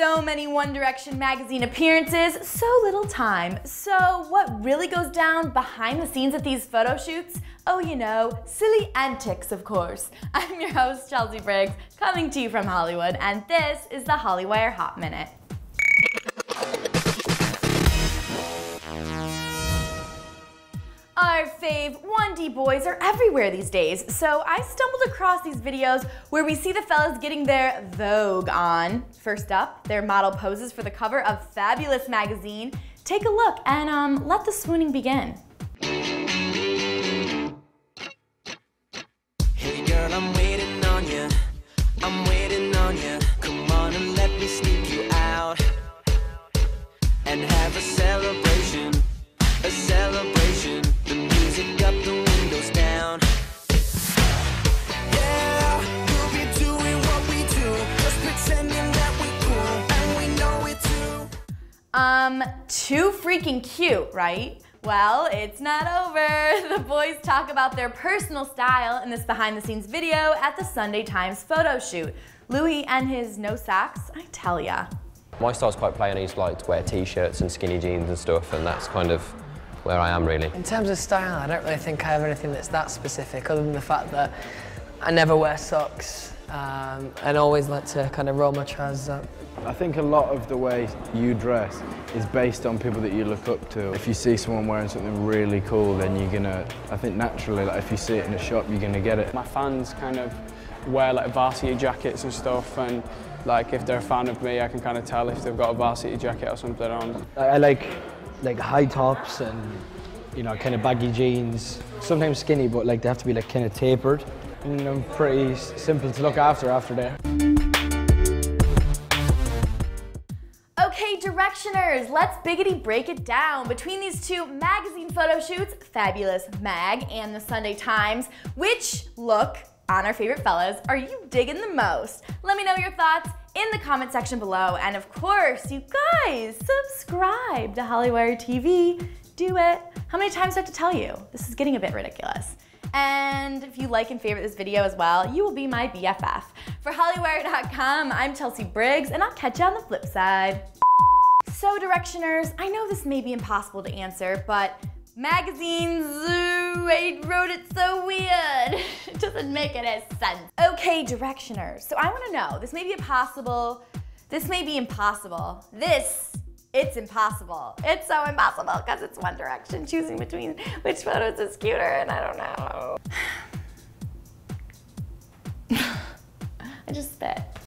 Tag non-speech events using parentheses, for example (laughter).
So many One Direction magazine appearances, so little time. So what really goes down behind the scenes at these photo shoots? Oh, you know, silly antics, of course. (laughs) I'm your host, Chelsea Briggs, coming to you from Hollywood, and this is the Hollywire Hot Minute. Fave 1D boys are everywhere these days, so I stumbled across these videos where we see the fellas getting their Vogue on. First up, their model poses for the cover of Fabulous magazine. Take a look and um, let the swooning begin. Hey girl, I'm waiting on you. I'm waiting on you. Come on and let me sneak you out and have a celebration. A celebration. Um, too freaking cute, right? Well, it's not over. (laughs) The boys talk about their personal style in this behind the scenes video at the Sunday Times photo shoot. Louis and his no socks, I tell ya. My style's quite plain. I used to like to wear t-shirts and skinny jeans and stuff, and that's kind of where I am really. In terms of style, I don't really think I have anything that's that specific, other than the fact that I never wear socks um, and always like to kind of roll my trousers up. I think a lot of the way you dress is based on people that you look up to. If you see someone wearing something really cool, then you're gonna, I think naturally, like if you see it in a shop, you're gonna get it. My fans kind of wear like varsity jackets and stuff and like if they're a fan of me I can kind of tell if they've got a varsity jacket or something on. I I like like high tops and you know kind of baggy jeans. Sometimes skinny, but like they have to be like kind of tapered. And I'm pretty simple to look after after there. Okay, Directioners, let's biggity break it down. Between these two magazine photo shoots, Fabulous Mag and the Sunday Times, which look on our favorite fellas are you digging the most? Let me know your thoughts in the comment section below. And of course, you guys, subscribe to Hollywire TV. Do it. How many times do I have to tell you? This is getting a bit ridiculous. And if you like and favorite this video as well, you will be my BFF. For Hollywire.com, I'm Chelsea Briggs, and I'll catch you on the flip side. So, Directioners, I know this may be impossible to answer, but magazines, ooh, I wrote it so weird. (laughs) it doesn't make any sense. Okay, Directioners, so I want to know, this may be impossible, this may be impossible, this, it's impossible. It's so impossible because it's One Direction, choosing between which photos is cuter, and I don't know. (sighs) I just spit.